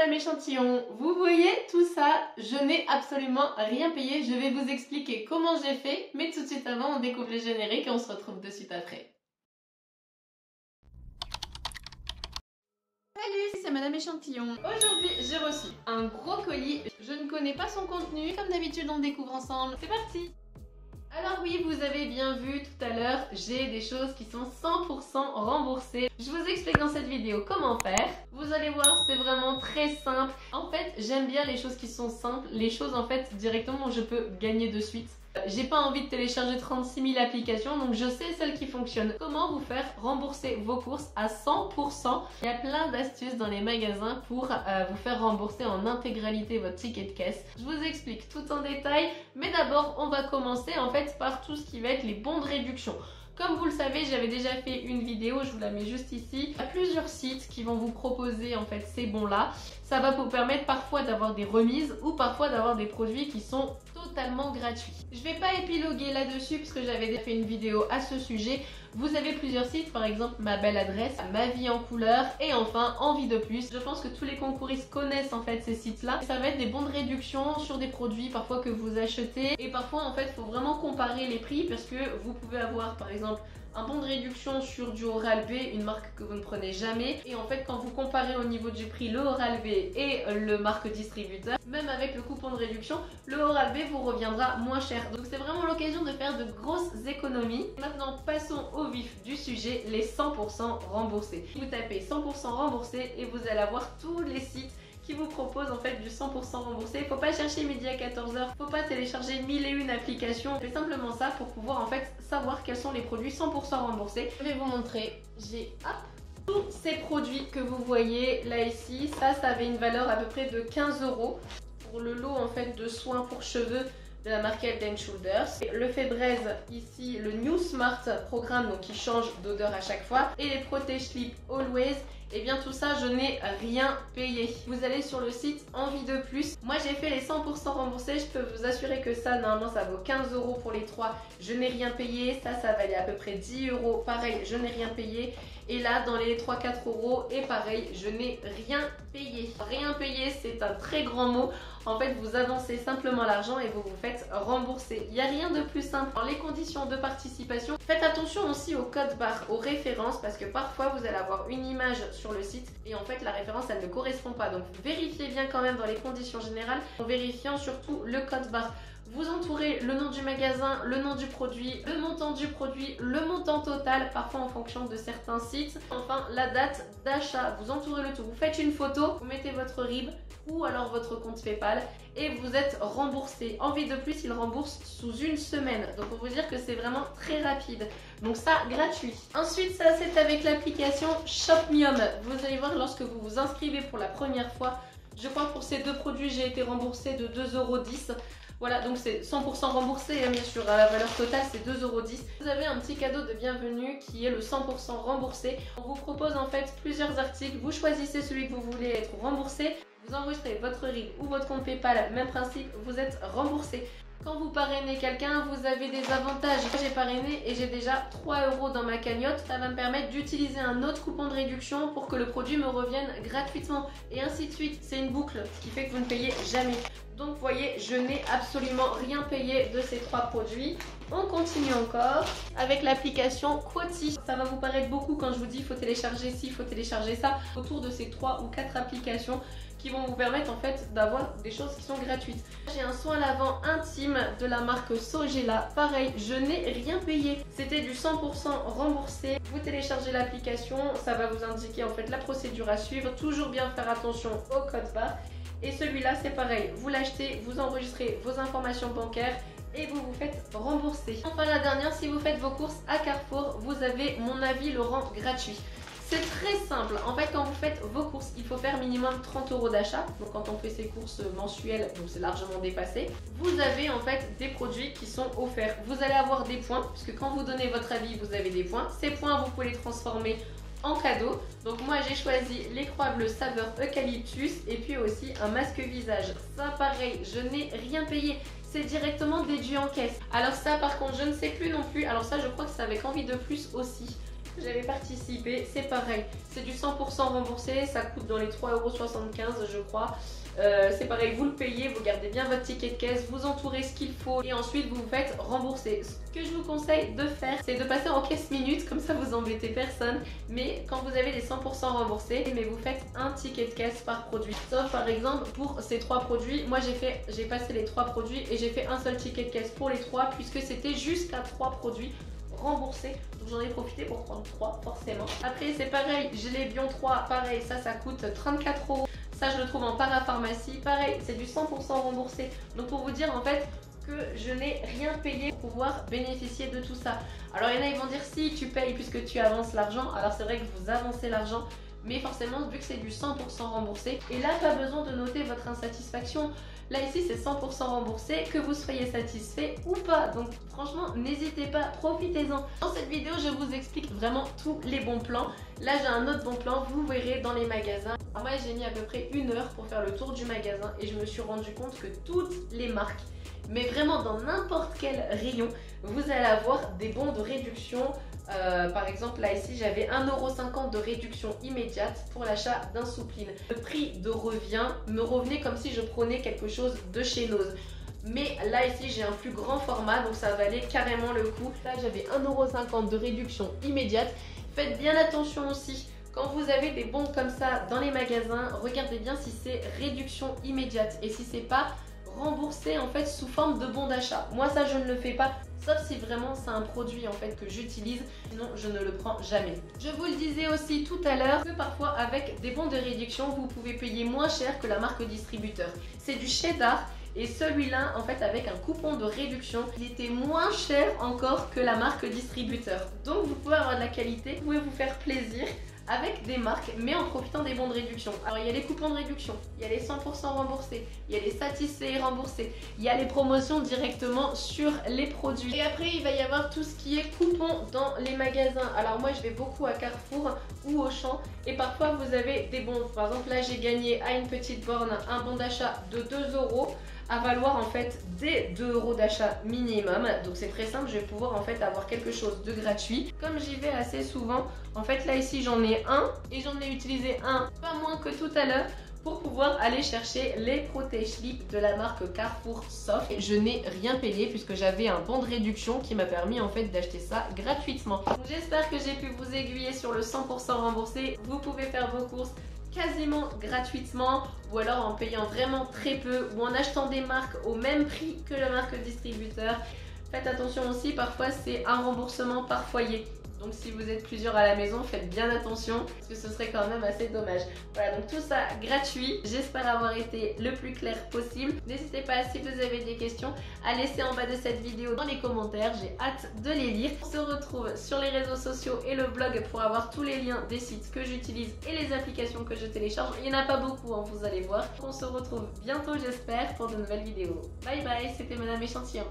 Madame Échantillon. Vous voyez tout ça Je n'ai absolument rien payé. Je vais vous expliquer comment j'ai fait. Mais tout de suite avant, on découvre le générique et on se retrouve de suite après. Salut, c'est Madame Échantillon. Aujourd'hui, j'ai reçu un gros colis. Je ne connais pas son contenu. Comme d'habitude, on le découvre ensemble. C'est parti alors oui, vous avez bien vu tout à l'heure, j'ai des choses qui sont 100% remboursées. Je vous explique dans cette vidéo comment faire. Vous allez voir, c'est vraiment très simple. En fait, j'aime bien les choses qui sont simples, les choses en fait directement je peux gagner de suite. J'ai pas envie de télécharger 36 000 applications, donc je sais celles qui fonctionnent. Comment vous faire rembourser vos courses à 100% Il y a plein d'astuces dans les magasins pour euh, vous faire rembourser en intégralité votre ticket de caisse. Je vous explique tout en détail, mais d'abord on va commencer en fait par tout ce qui va être les bons de réduction. Comme vous le savez, j'avais déjà fait une vidéo, je vous la mets juste ici. Il y a plusieurs sites qui vont vous proposer en fait ces bons-là. Ça va vous permettre parfois d'avoir des remises ou parfois d'avoir des produits qui sont totalement gratuits. Je vais pas épiloguer là-dessus parce que j'avais déjà fait une vidéo à ce sujet. Vous avez plusieurs sites, par exemple ma belle adresse, ma vie en couleur et enfin envie de plus. Je pense que tous les concouristes connaissent en fait ces sites-là. Ça va être des bons de réduction sur des produits parfois que vous achetez et parfois en fait il faut vraiment comparer les prix parce que vous pouvez avoir par exemple un bon de réduction sur du Oral-B, une marque que vous ne prenez jamais. Et en fait, quand vous comparez au niveau du prix le Oral-B et le marque distributeur, même avec le coupon de réduction, le Oral-B vous reviendra moins cher. Donc c'est vraiment l'occasion de faire de grosses économies. Maintenant, passons au vif du sujet, les 100% remboursés. Vous tapez 100% remboursé et vous allez avoir tous les sites qui vous propose en fait du 100% remboursé. Faut pas chercher midi à 14h, faut pas télécharger mille et une applications. C'est simplement ça pour pouvoir en fait savoir quels sont les produits 100% remboursés. Je vais vous montrer. J'ai tous ces produits que vous voyez là ici. Ça, ça avait une valeur à peu près de 15 euros pour le lot en fait de soins pour cheveux de la marque Head Shoulders. Le Febreze ici, le New Smart programme donc qui change d'odeur à chaque fois et les Protège Sleep Always eh bien tout ça je n'ai rien payé. Vous allez sur le site Envie de plus. Moi j'ai fait les 100% remboursés. Je peux vous assurer que ça normalement ça vaut 15 euros pour les trois. Je n'ai rien payé. Ça ça valait à peu près 10 euros. Pareil je n'ai rien payé. Et là dans les 3-4 euros et pareil je n'ai rien payé. Rien payé c'est un très grand mot. En fait, vous avancez simplement l'argent et vous vous faites rembourser. Il n'y a rien de plus simple. Dans les conditions de participation, faites attention aussi au code barre, aux références, parce que parfois vous allez avoir une image le site et en fait la référence elle ne correspond pas. Donc vérifiez bien quand même dans les conditions générales en vérifiant surtout le code barre. Vous entourez le nom du magasin, le nom du produit, le montant du produit, le montant total, parfois en fonction de certains sites. Enfin, la date d'achat, vous entourez le tout. Vous faites une photo, vous mettez votre RIB ou alors votre compte PayPal et vous êtes remboursé. Envie de plus, il rembourse sous une semaine. Donc pour vous dire que c'est vraiment très rapide. Donc ça, gratuit. Ensuite, ça c'est avec l'application ShopMium. Vous allez voir lorsque vous vous inscrivez pour la première fois, je crois que pour ces deux produits, j'ai été remboursé de 2,10€. Voilà, donc c'est 100% remboursé, hein, bien sûr, la valeur totale c'est 2,10€. Vous avez un petit cadeau de bienvenue qui est le 100% remboursé. On vous propose en fait plusieurs articles, vous choisissez celui que vous voulez être remboursé, vous enregistrez votre RIB ou votre compte PayPal, même principe, vous êtes remboursé. Quand vous parrainez quelqu'un, vous avez des avantages. J'ai parrainé et j'ai déjà 3 euros dans ma cagnotte. Ça va me permettre d'utiliser un autre coupon de réduction pour que le produit me revienne gratuitement. Et ainsi de suite. C'est une boucle, ce qui fait que vous ne payez jamais. Donc vous voyez, je n'ai absolument rien payé de ces trois produits. On continue encore avec l'application Quoti. Ça va vous paraître beaucoup quand je vous dis faut télécharger ci, il faut télécharger ça. Autour de ces trois ou quatre applications, qui vont vous permettre en fait d'avoir des choses qui sont gratuites. J'ai un soin lavant intime de la marque Sogela. Pareil, je n'ai rien payé. C'était du 100% remboursé. Vous téléchargez l'application, ça va vous indiquer en fait la procédure à suivre. Toujours bien faire attention au code barre. Et celui-là, c'est pareil. Vous l'achetez, vous enregistrez vos informations bancaires et vous vous faites rembourser. Enfin la dernière, si vous faites vos courses à Carrefour, vous avez mon avis le rend gratuit. C'est très simple. En fait, quand vous faites vos courses, il faut faire minimum 30 euros d'achat. Donc, quand on fait ses courses mensuelles, c'est largement dépassé. Vous avez en fait des produits qui sont offerts. Vous allez avoir des points, puisque quand vous donnez votre avis, vous avez des points. Ces points, vous pouvez les transformer en cadeau. Donc moi j'ai choisi les croix bleues saveur eucalyptus et puis aussi un masque visage. Ça pareil, je n'ai rien payé. C'est directement déduit en caisse. Alors ça par contre je ne sais plus non plus. Alors ça je crois que c'est avec envie de plus aussi. J'avais participé, c'est pareil. C'est du 100% remboursé, ça coûte dans les 3,75€ je crois. Euh, c'est pareil, vous le payez, vous gardez bien votre ticket de caisse, vous entourez ce qu'il faut et ensuite vous vous faites rembourser. Ce que je vous conseille de faire, c'est de passer en caisse minute, comme ça vous embêtez personne. Mais quand vous avez les 100% remboursés, mais vous faites un ticket de caisse par produit. Sauf par exemple pour ces trois produits, moi j'ai fait, j'ai passé les trois produits et j'ai fait un seul ticket de caisse pour les trois puisque c'était jusqu'à trois produits remboursés. Donc j'en ai profité pour prendre trois forcément. Après c'est pareil, les Bion 3, pareil, ça ça coûte 34 euros. Ça, je le trouve en parapharmacie. Pareil, c'est du 100% remboursé. Donc pour vous dire en fait que je n'ai rien payé pour pouvoir bénéficier de tout ça. Alors il y en a, ils vont dire si tu payes puisque tu avances l'argent. Alors c'est vrai que vous avancez l'argent, mais forcément vu que c'est du 100% remboursé. Et là, pas besoin de noter votre insatisfaction. Là ici c'est 100% remboursé, que vous soyez satisfait ou pas. Donc franchement n'hésitez pas, profitez-en. Dans cette vidéo je vous explique vraiment tous les bons plans. Là j'ai un autre bon plan, vous verrez dans les magasins. moi j'ai mis à peu près une heure pour faire le tour du magasin et je me suis rendu compte que toutes les marques mais vraiment dans n'importe quel rayon, vous allez avoir des bons de réduction euh, par exemple, là ici, j'avais 1,50€ de réduction immédiate pour l'achat d'un soupline. Le prix de revient me revenait comme si je prenais quelque chose de chez Nose. Mais là ici j'ai un plus grand format donc ça valait carrément le coup. Là j'avais 1,50€ de réduction immédiate. Faites bien attention aussi quand vous avez des bons comme ça dans les magasins, regardez bien si c'est réduction immédiate et si c'est pas remboursé en fait sous forme de bon d'achat. Moi ça je ne le fais pas sauf si vraiment c'est un produit en fait que j'utilise, sinon je ne le prends jamais. Je vous le disais aussi tout à l'heure que parfois avec des bons de réduction vous pouvez payer moins cher que la marque distributeur. C'est du cheddar et celui-là, en fait, avec un coupon de réduction, il était moins cher encore que la marque distributeur. Donc, vous pouvez avoir de la qualité, vous pouvez vous faire plaisir avec des marques, mais en profitant des bons de réduction. Alors, il y a les coupons de réduction, il y a les 100% remboursés, il y a les satisfaits remboursés, il y a les promotions directement sur les produits. Et après, il va y avoir tout ce qui est coupons dans les magasins. Alors, moi, je vais beaucoup à Carrefour ou au Champ, et parfois, vous avez des bons. Par exemple, là, j'ai gagné à une petite borne un bon d'achat de 2 euros à valoir en fait des 2 euros d'achat minimum. Donc c'est très simple, je vais pouvoir en fait avoir quelque chose de gratuit. Comme j'y vais assez souvent, en fait là ici j'en ai un et j'en ai utilisé un pas moins que tout à l'heure pour pouvoir aller chercher les Protège Slip de la marque Carrefour Soft. Je n'ai rien payé puisque j'avais un bon de réduction qui m'a permis en fait d'acheter ça gratuitement. J'espère que j'ai pu vous aiguiller sur le 100% remboursé. Vous pouvez faire vos courses quasiment gratuitement ou alors en payant vraiment très peu ou en achetant des marques au même prix que la marque distributeur. Faites attention aussi, parfois c'est un remboursement par foyer. Donc si vous êtes plusieurs à la maison, faites bien attention parce que ce serait quand même assez dommage. Voilà, donc tout ça gratuit. J'espère avoir été le plus clair possible. N'hésitez pas, si vous avez des questions, à laisser en bas de cette vidéo dans les commentaires. J'ai hâte de les lire. On se retrouve sur les réseaux sociaux et le blog pour avoir tous les liens des sites que j'utilise et les applications que je télécharge. Il n'y en a pas beaucoup, hein, vous allez voir. On se retrouve bientôt, j'espère, pour de nouvelles vidéos. Bye bye, c'était Madame Échantillon.